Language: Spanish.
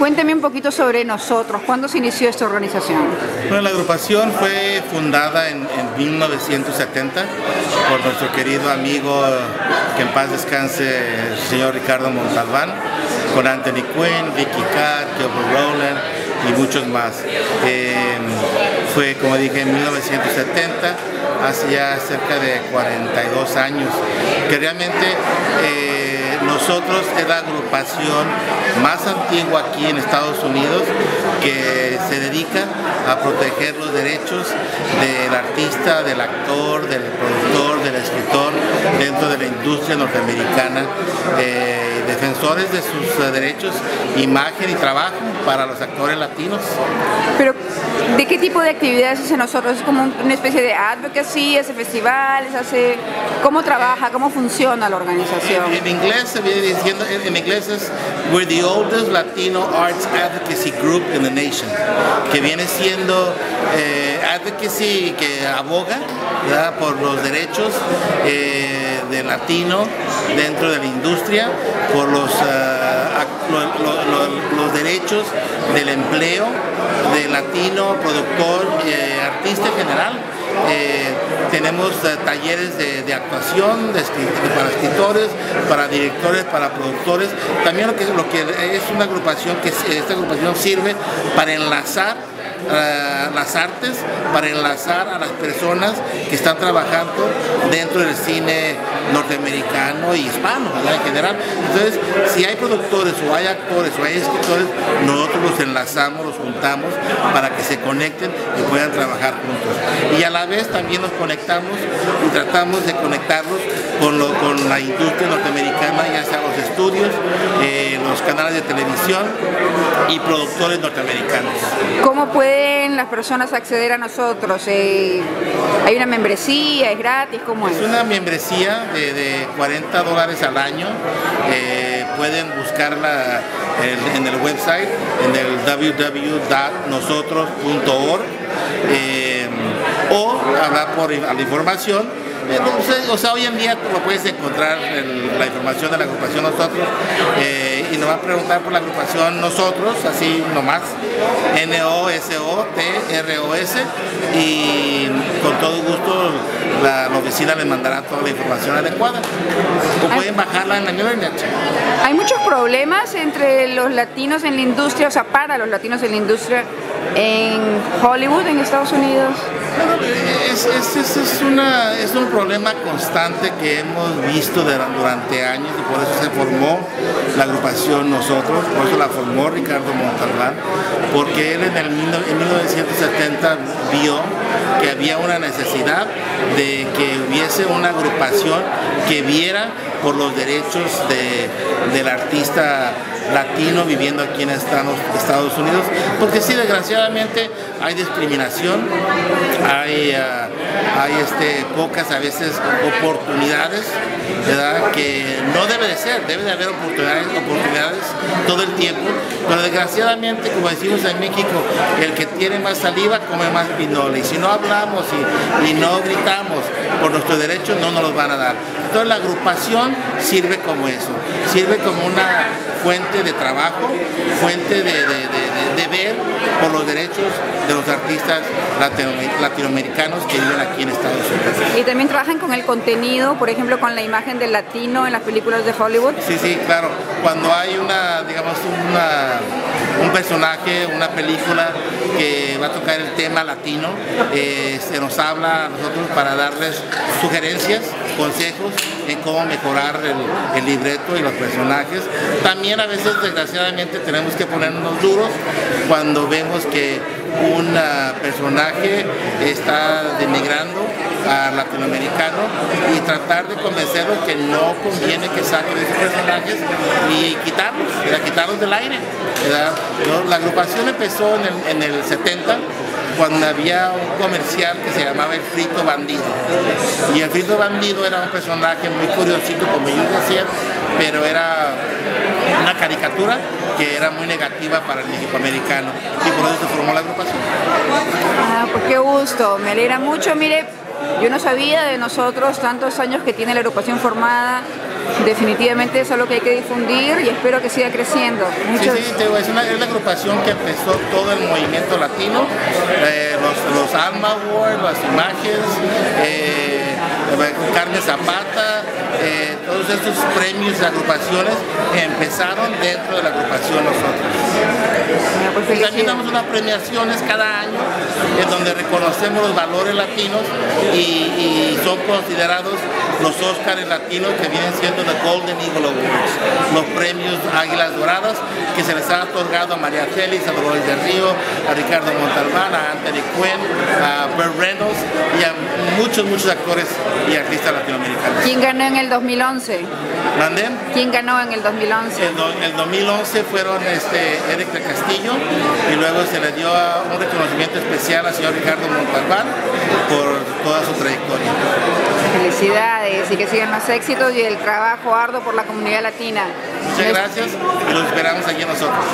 Cuénteme un poquito sobre nosotros, ¿cuándo se inició esta organización? Bueno, la agrupación fue fundada en, 1970 por nuestro querido amigo, que en paz descanse, el señor Ricardo Montalbán, con Anthony Quinn, Vicky Carr, Gilbert Rowland y muchos más. Eh, fue, como dije, en 1970, hace ya cerca de 42 años, que realmente... Eh, nosotros es la agrupación más antigua aquí en Estados Unidos que se dedica a proteger los derechos del artista, del actor, del productor, del escritor dentro de la industria norteamericana, eh, defensores de sus eh, derechos, imagen y trabajo para los actores latinos. Pero, ¿de qué tipo de actividades hace nosotros? ¿Es como una especie de advocacy, hace festivales, hace... ¿Cómo trabaja, cómo funciona la organización? En, inglés se viene diciendo, en, inglés es We're the oldest Latino arts advocacy group in the nation, que viene siendo eh, advocacy que aboga por los derechos eh, del latino dentro de la industria, por los, uh, los derechos del empleo del latino, productor, eh, artista en general. Eh, tenemos eh, talleres de, actuación para escritores, para directores, para productores. También lo que, lo que es una agrupación que esta agrupación sirve para enlazar las artes para enlazar a las personas que están trabajando dentro del cine norteamericano y hispano en general. Entonces, si hay productores o hay actores o hay escritores, nosotros los enlazamos, los juntamos para que se conecten y puedan trabajar juntos. Y a la vez también nos conectamos y tratamos de conectarlos con, con la industria norteamericana, ya sea los estudios, eh, los canales de televisión y productores norteamericanos. ¿Cómo puede las personas acceder a nosotros? Eh, ¿Hay una membresía? ¿Es gratis? ¿Cómo es? Es una membresía de, 40 dólares al año. Eh, pueden buscarla en, el website, en el www.nosotros.org eh, o hablar por la información o sea, hoy en día tú lo puedes encontrar la información de la agrupación Nosotros eh, y nos va a preguntar por la agrupación Nosotros, así nomás, N-O-S-O-T-R-O-S y con todo gusto la, oficina les mandará toda la información adecuada. O pueden bajarla en la internet. Hay muchos problemas entre los latinos en la industria, o sea, para los latinos en la industria en Hollywood, en Estados Unidos. Es, es, es un problema constante que hemos visto durante años y por eso se formó la agrupación Nosotros, por eso la formó Ricardo Montalbán, porque él en, el, en 1970 vio que había una necesidad de que hubiese una agrupación que viera por los derechos del artista latino viviendo aquí en Estados Unidos, porque sí, desgraciadamente hay discriminación, hay, ah, hay este, pocas a veces oportunidades, ¿verdad? que no debe de ser, debe de haber oportunidades, oportunidades todo el tiempo, pero desgraciadamente, como decimos en México, el que tiene más saliva come más pinole, y si no hablamos y, y no gritamos por nuestros derechos, no nos los van a dar. Entonces la agrupación sirve como eso, sirve como una fuente de trabajo, fuente de, ver por los derechos de los artistas latinoamericanos que viven aquí en Estados Unidos. ¿Y también trabajan con el contenido, por ejemplo, con la imagen del latino en las películas de Hollywood? Sí, sí, claro. Cuando hay una, digamos, un personaje, una película que va a tocar el tema latino, eh, se nos habla a nosotros para darles sugerencias, consejos en cómo mejorar el, libreto y los personajes. También a veces desgraciadamente tenemos que ponernos duros cuando vemos que un personaje está denigrando a latinoamericano y tratar de convencerlos que no conviene que saquen esos personajes y quitarlos, quitarlos del aire. La agrupación empezó en el 70 cuando había un comercial que se llamaba El Frito Bandido. Y el Frito Bandido era un personaje muy curiosito, como yo decía, pero era una caricatura que era muy negativa para el americano y por eso se formó la agrupación. Ah, pues qué gusto, me alegra mucho. Mire, yo no sabía de nosotros tantos años que tiene la agrupación formada Definitivamente eso es lo que hay que difundir y espero que siga creciendo. Sí, sí, es, una, es la agrupación que empezó todo el movimiento latino, eh, los, los Alma Awards, las imágenes, eh, Carmen Zapata, eh, todos estos premios y agrupaciones empezaron dentro de la agrupación nosotros. Pues también damos unas premiaciones cada año en donde reconocemos los valores latinos y, son considerados los Óscares latinos que vienen siendo los Golden Eagle Awards, los premios Águilas Doradas que se les ha otorgado a María Félix, a Dolores del Río, a Ricardo Montalbán, a Anthony Quinn, a Burt Reynolds y a muchos, muchos actores y artistas latinoamericanos. ¿Quién ganó en el 2011? ¿Mandé? ¿Quién ganó en el 2011? En el 2011 fueron este, Eric de Castillo y luego se le dio un reconocimiento especial al señor Ricardo Montalbán por toda su trayectoria. Felicidades y que sigan los éxitos y el trabajo arduo por la comunidad latina. Muchas gracias y los esperamos aquí nosotros.